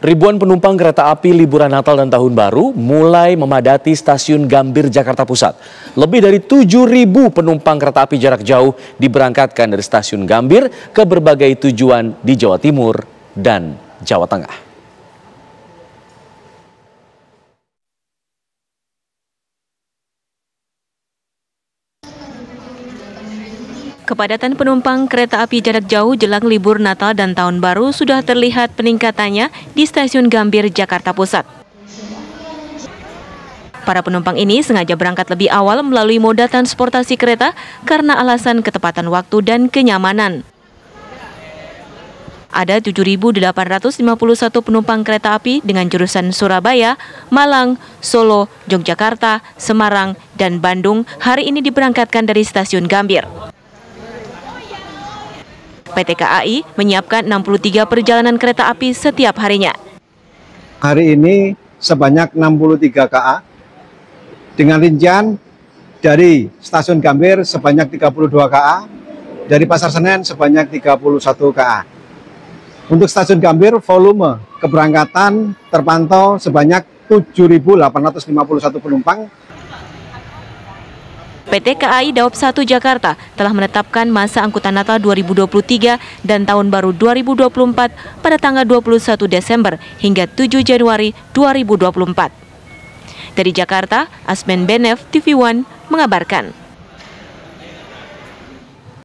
Ribuan penumpang kereta api liburan Natal dan Tahun Baru mulai memadati stasiun Gambir, Jakarta Pusat. Lebih dari 7.000 penumpang kereta api jarak jauh diberangkatkan dari stasiun Gambir ke berbagai tujuan di Jawa Timur dan Jawa Tengah. Kepadatan penumpang kereta api jarak jauh jelang libur Natal dan Tahun Baru sudah terlihat peningkatannya di stasiun Gambir, Jakarta Pusat. Para penumpang ini sengaja berangkat lebih awal melalui moda transportasi kereta karena alasan ketepatan waktu dan kenyamanan. Ada 7.851 penumpang kereta api dengan jurusan Surabaya, Malang, Solo, Yogyakarta, Semarang, dan Bandung hari ini diberangkatkan dari stasiun Gambir. PT KAI menyiapkan 63 perjalanan kereta api setiap harinya. Hari ini sebanyak 63 KA dengan rincian dari stasiun Gambir sebanyak 32 KA, dari Pasar Senen sebanyak 31 KA. Untuk stasiun Gambir volume keberangkatan terpantau sebanyak 7.851 penumpang PT KAI Daop 1 Jakarta telah menetapkan masa angkutan Natal 2023 dan Tahun Baru 2024 pada tanggal 21 Desember hingga 7 Januari 2024. Dari Jakarta, Asmen Benef TV One mengabarkan.